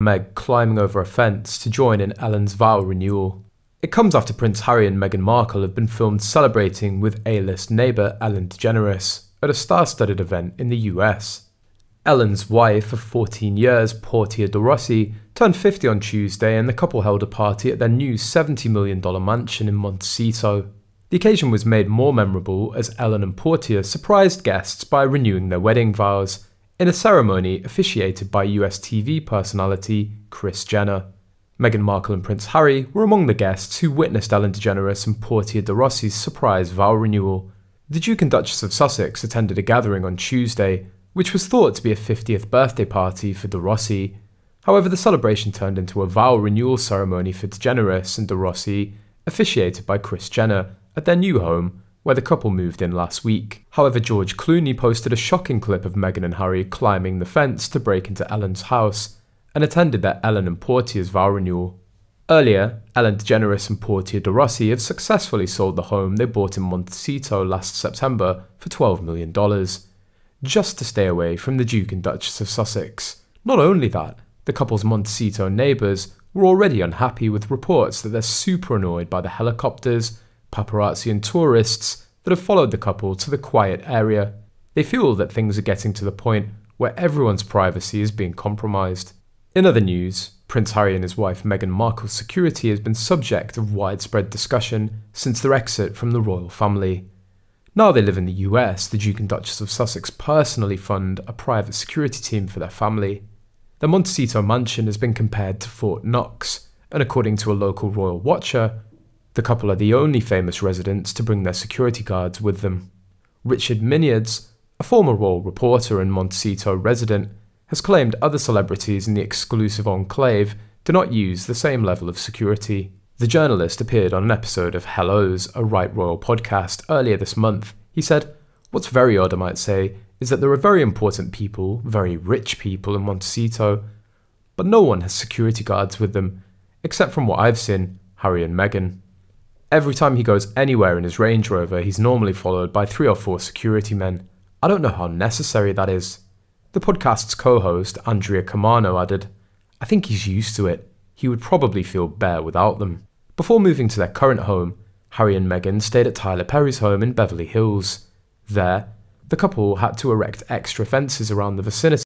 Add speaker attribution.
Speaker 1: Meg climbing over a fence to join in Ellen's vow renewal. It comes after Prince Harry and Meghan Markle have been filmed celebrating with A-list neighbour Ellen DeGeneres at a star-studded event in the US. Ellen's wife of 14 years, Portia de Rossi, turned 50 on Tuesday and the couple held a party at their new $70 million mansion in Montecito. The occasion was made more memorable as Ellen and Portia surprised guests by renewing their wedding vows in a ceremony officiated by US TV personality Kris Jenner. Meghan Markle and Prince Harry were among the guests who witnessed Ellen DeGeneres and Portia de Rossi's surprise vow renewal. The Duke and Duchess of Sussex attended a gathering on Tuesday, which was thought to be a 50th birthday party for de Rossi. However, the celebration turned into a vow renewal ceremony for DeGeneres and de Rossi, officiated by Kris Jenner, at their new home, where the couple moved in last week. However, George Clooney posted a shocking clip of Meghan and Harry climbing the fence to break into Ellen's house and attended their Ellen and Portia's vow renewal. Earlier, Ellen DeGeneres and Portia de Rossi have successfully sold the home they bought in Montecito last September for $12 million, just to stay away from the Duke and Duchess of Sussex. Not only that, the couple's Montecito neighbours were already unhappy with reports that they're super annoyed by the helicopters, paparazzi, and tourists that have followed the couple to the quiet area. They feel that things are getting to the point where everyone's privacy is being compromised. In other news, Prince Harry and his wife Meghan Markle's security has been subject of widespread discussion since their exit from the royal family. Now they live in the US, the Duke and Duchess of Sussex personally fund a private security team for their family. The Montecito mansion has been compared to Fort Knox, and according to a local royal watcher, the couple are the only famous residents to bring their security guards with them. Richard Mineards, a former royal reporter and Montecito resident, has claimed other celebrities in the exclusive enclave do not use the same level of security. The journalist appeared on an episode of Hello's, a Right Royal podcast, earlier this month. He said, What's very odd, I might say, is that there are very important people, very rich people in Montecito, but no one has security guards with them, except from what I've seen, Harry and Meghan. Every time he goes anywhere in his Range Rover, he's normally followed by three or four security men. I don't know how necessary that is. The podcast's co host, Andrea Caamano, added, I think he's used to it. He would probably feel bare without them. Before moving to their current home, Harry and Meghan stayed at Tyler Perry's home in Beverly Hills. There, the couple had to erect extra fences around the vicinity